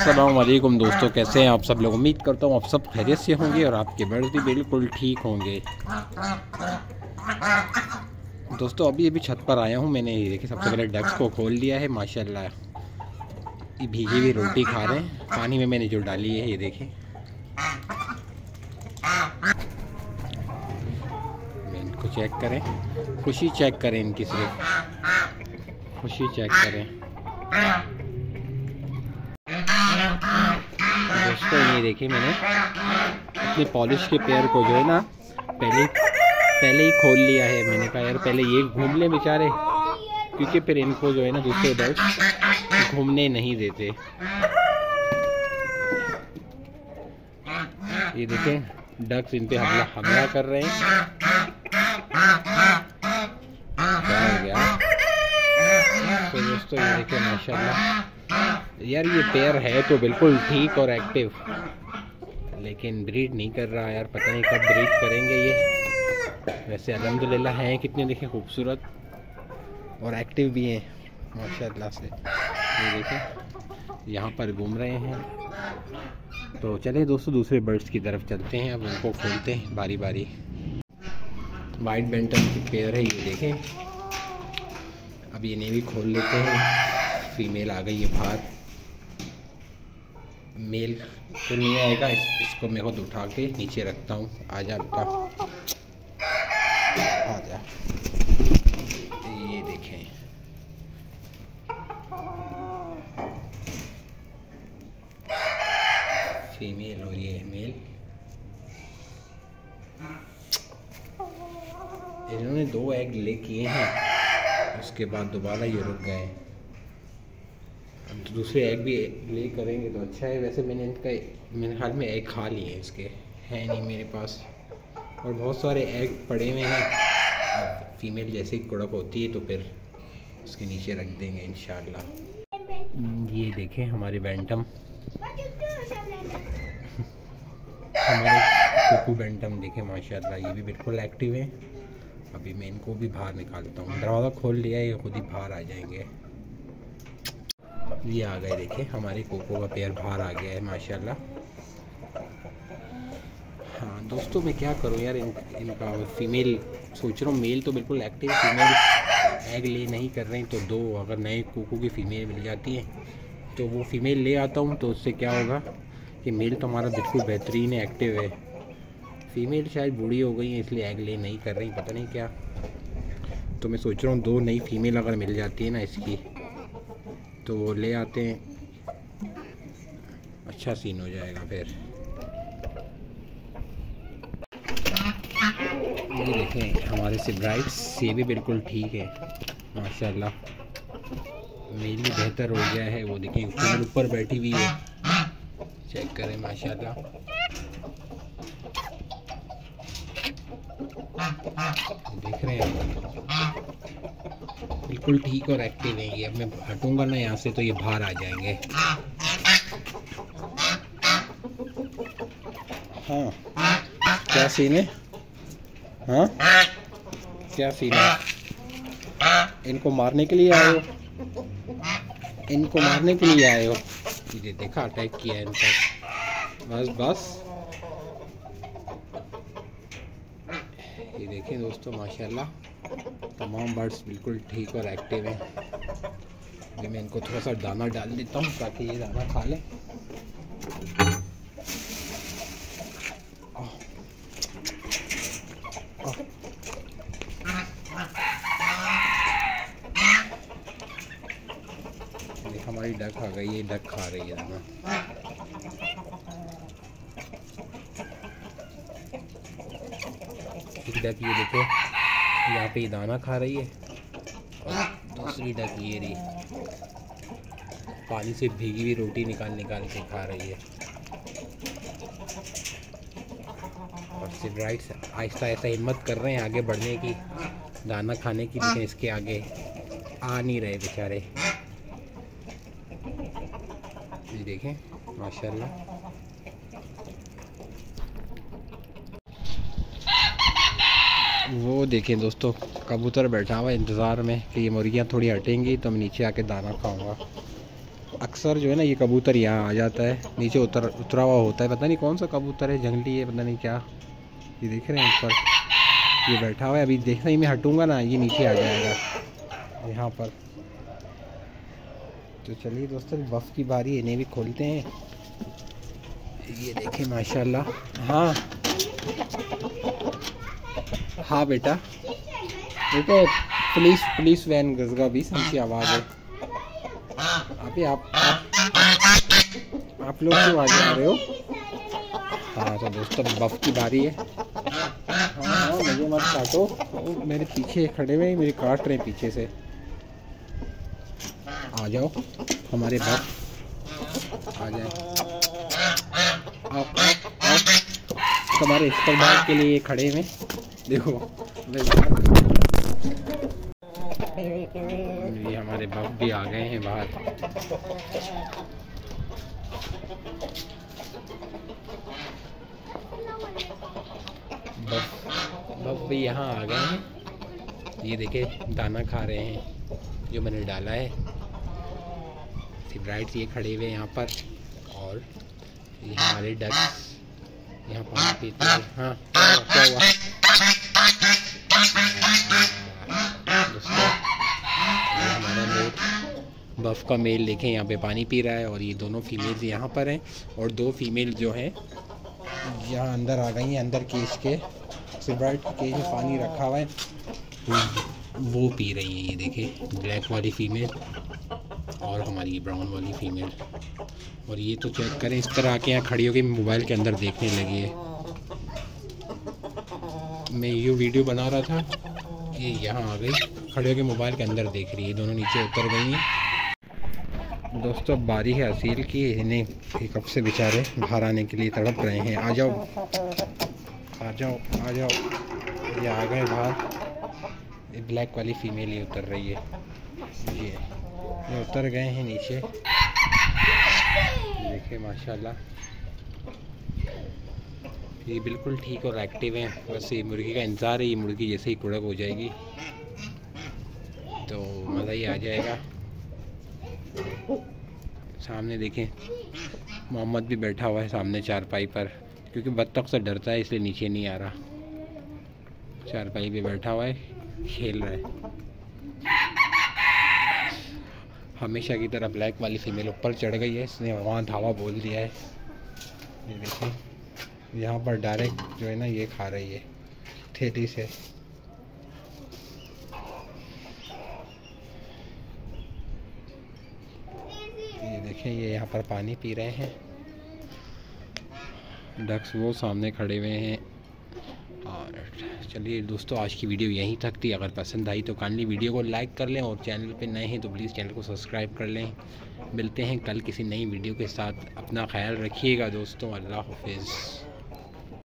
असलम दोस्तों, कैसे हैं आप सब लोग? उम्मीद करता हूँ आप सब खैरियत से होंगे और आपके बर्ड भी बिल्कुल ठीक होंगे। दोस्तों, अभी अभी छत पर आया हूँ। मैंने ये देखिए, सबसे पहले डक्स को खोल दिया है, माशाल्लाह। ये भीगी हुई रोटी खा रहे हैं। पानी में मैंने जो डाली है, ये देखिए इनको चेक करें। खुशी चेक करें इनकी सिर्फ़। खुशी चेक करें। दोस्तों, ये देखिए मैंने, अपने पॉलिश के पेयर को जो है ना, पहले पहले ही खोल लिया है मैंने कहा, यार, पहले ये घूम ले बेचारे। क्योंकि फिर इनको जो है ना, दूसरे बर्ड्स घूमने नहीं देते। ये देखें, डक्स इन पे हमला हमला कर रहे हैं। तो दोस्तों यार, ये पेयर है तो बिल्कुल ठीक और एक्टिव लेकिन ब्रीड नहीं कर रहा यार, पता नहीं कब ब्रीड करेंगे ये। वैसे अलहमदिल्ला हैं, कितने देखें, खूबसूरत और एक्टिव भी हैं, माशाल्लाह से। ये देखें यहाँ पर घूम रहे हैं। तो चले दोस्तों, दूसरे बर्ड्स की तरफ़ चलते हैं, अब उनको खोलते हैं बारी बारी वाइट बेंटन की पेयर है ये देखें। अब ये नेवी खोल लेते हैं। फीमेल आ गई है बाहर। मेल तो नहीं आएगा इस, इसको मैं खुद उठा के नीचे रखता हूँ। आ जा बेटा। आ जा। ये देखें। फीमेल और ये मेल इन्होंने दो एग ले किए हैं। उसके बाद दोबारा ये रुक गए। तो दूसरे एग भी ले करेंगे तो अच्छा है। वैसे मैंने इनका, मेरे ख्याल में एग खा लिए हैं, इसके हैं नहीं मेरे पास। और बहुत सारे एग पड़े हुए हैं। फीमेल जैसे ही कुड़क होती है तो फिर उसके नीचे रख देंगे इन ये देखें हमारे बैंटम हमारे कुकू बैंटम देखें, माशाल्लाह, ये भी बिल्कुल एक्टिव है। अभी मैं इनको भी बाहर निकालता हूँ। दरवाज़ा खोल लिया ये खुद ही बाहर आ जाएँगे। ये आ गए देखिए हमारे कोको का पेयर बाहर आ गया है माशाल्लाह। हाँ दोस्तों मैं क्या करूँ यार इन, इनका फीमेल सोच रहा हूँ मेल तो बिल्कुल एक्टिव फीमेल एग ले नहीं कर रहे तो दो अगर नए कोको की फ़ीमेल मिल जाती है तो वो फ़ीमेल ले आता हूँ तो उससे क्या होगा कि मेल तो हमारा बिल्कुल बेहतरीन है एक्टिव है। फ़ीमेल शायद बूढ़ी हो गई है, इसलिए एग ले नहीं कर रही, पता नहीं क्या। तो मैं सोच रहा हूँ दो नई फ़ीमेल अगर मिल जाती है ना इसकी तो वो ले आते हैं। अच्छा सीन हो जाएगा फिर। ये देखें, हमारे से ब्राइट्स ये भी बिल्कुल ठीक है, माशाल्लाह। मेरी बेहतर हो गया है, वो देखें ऊपर बैठी हुई है। चेक करें, माशाल्लाह। देख रहे हैं। बिल्कुल ठीक और एक्टिव है ये। अब मैं हटूँगा ना यहाँ से तो ये बाहर आ जाएँगे। हाँ। क्या सीन है? हाँ? क्या सीन है? इनको मारने के लिए आए हो? इनको मारने के लिए आए हो? ये देखा अटैक किया है इनका। बस बस। ये देखें दोस्तों, माशाल्लाह, तमाम बर्ड्स बिल्कुल ठीक और एक्टिव हैं। अभी मैं इनको थोड़ा सा दाना डाल देता हूँ ताकि ये दाना खा लें। हमारी डक आ गई है डक खा रही है दाना। एक डक ये देखो, यहाँ पे दाना खा रही है और दूसरी डक ये रही पानी से भीगी हुई रोटी निकाल निकाल के खा रही है। और सिब्राइट्स आहिस्ता आहिस्ता हिम्मत कर रहे हैं आगे बढ़ने की, दाना खाने की, लेकिन इसके आगे आ नहीं रहे बेचारे। देखें, माशाल्लाह। देखें दोस्तों, कबूतर बैठा हुआ इंतज़ार में कि ये मुर्गियाँ थोड़ी हटेंगी तो मैं नीचे आके दाना खाऊँगा। अक्सर जो है ना, ये कबूतर यहाँ आ जाता है, नीचे उतर, उतरा हुआ होता है। पता नहीं कौन सा कबूतर है, जंगली है, पता नहीं क्या। ये देख रहे हैं ऊपर, ये बैठा हुआ है। अभी देखना ही मैं हटूँगा ना, ये नीचे आ जाएगा, यहाँ पर। तो चलिए दोस्तों बफ की बारी, इन्हें भी खोलते हैं। ये देखें, माशाल्लाह। हाँ। हाँ बेटा। बेटे पुलिस पुलिस वैन गजगा भी सबकी आवाज़ है। अभी आप आप लोग क्यों आगे आ रहे हो? हाँ तो दोस्तों बफ की बारी है। हाँ मुझे मत काटो। मेरे पीछे खड़े हुए मेरे काट रहे पीछे से। आ जाओ, हमारे बफ आ जाए। आप आप तुम्हारे इस्तेमाल के लिए खड़े हैं। देखो। ये हमारे बफ भी आ गए हैं बाहर। बफ भी यहाँ आ गए हैं। ये देखे, दाना खा रहे हैं। जो मैंने डाला है। ब्राइट ये खड़े हुए यहाँ पर। और ये हमारे डक्स यहाँ पानी पीते हैं हाँ क्या हुआ? बफ का मेल देखें, यहाँ पे पानी पी रहा है और ये दोनों फीमेल्स यहाँ पर हैं और दो फीमेल जो हैं, यहाँ अंदर आ गई हैं, अंदर केज के के केज में पानी रखा हुआ है। वो पी रही हैं, ये देखें ब्लैक वाली फीमेल और हमारी ब्राउन वाली फीमेल और ये तो चेक करें, इस तरह आके यहाँ खड़ी होकर मोबाइल के अंदर देखने लगी है। मैं ये वीडियो बना रहा था ये यहाँ आ गई, खड़े होकर मोबाइल के अंदर देख रही है, दोनों नीचे उतर गई हैं। दोस्तों बारी है असील की, इन्हें कब से बेचारे बाहर आने के लिए तड़प रहे हैं। आ जाओ आ जाओ आ जाओ। ये आ गए बाहर। ये ब्लैक वाली फीमेल ही उतर रही है। ये ये उतर गए हैं नीचे। देखिए माशाल्लाह। ये बिल्कुल ठीक और एक्टिव हैं। बस ये मुर्गी का इंतज़ार है, ये मुर्गी जैसे ही कुड़क हो जाएगी। तो मज़ा ही आ जाएगा। सामने देखें, मोहम्मद भी बैठा हुआ है सामने चारपाई पर, क्योंकि बत्तख से डरता है, इसलिए नीचे नहीं आ रहा। चारपाई पे बैठा हुआ है, खेल रहा है। हमेशा की तरह ब्लैक वाली फीमेल ऊपर चढ़ गई है, इसने वहाँ धावा बोल दिया है। ये यहाँ पर डायरेक्ट जो है ना ये खा रही है थेली से। ये देखें ये यहाँ पर पानी पी रहे हैं। डक्स वो सामने खड़े हुए हैं। और चलिए दोस्तों, आज की वीडियो यहीं तक थी। अगर पसंद आई तो काइंडली वीडियो को लाइक कर लें और चैनल पे नए हैं तो प्लीज़ चैनल को सब्सक्राइब कर लें। मिलते हैं कल किसी नई वीडियो के साथ। अपना ख्याल रखिएगा दोस्तों। अल्लाह हाफिज़।